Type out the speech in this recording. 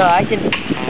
Yeah, I can.